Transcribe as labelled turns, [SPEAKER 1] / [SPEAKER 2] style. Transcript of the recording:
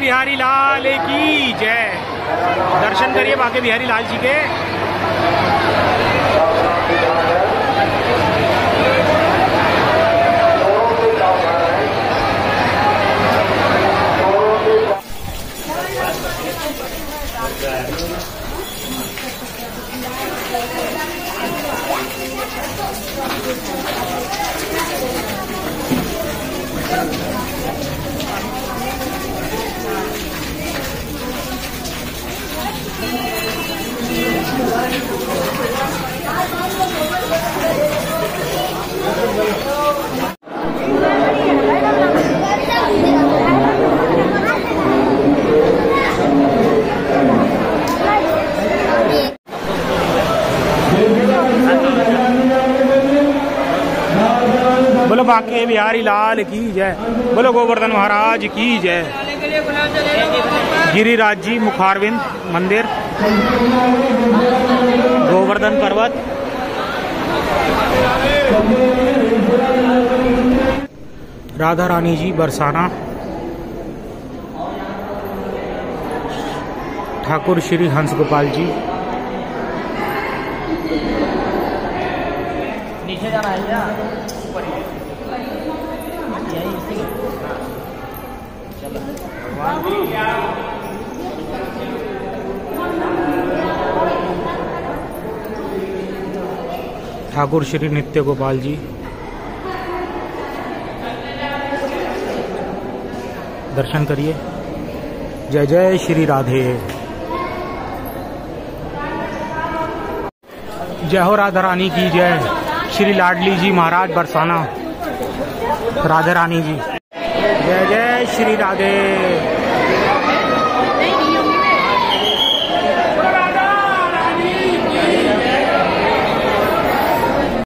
[SPEAKER 1] बिहारी लाल की जय। दर्शन करिए बाकी बिहारी लाल जी के। बोलो बांके बिहारी लाल की जय। बोलो गोवर्धन महाराज की जय। गिरिराज जी मुखारविंद मंदिर, गोवर्धन पर्वत। राधा रानी जी बरसाना। ठाकुर श्री हंस गोपाल जी
[SPEAKER 2] नीचे जाना है
[SPEAKER 1] ठाकुर श्री नित्य गोपाल जी। दर्शन करिए। जय जय श्री राधे। जय हो राधा रानी की जय। श्री लाडली जी महाराज बरसाना। राधा रानी जी। जय जय श्री राधे।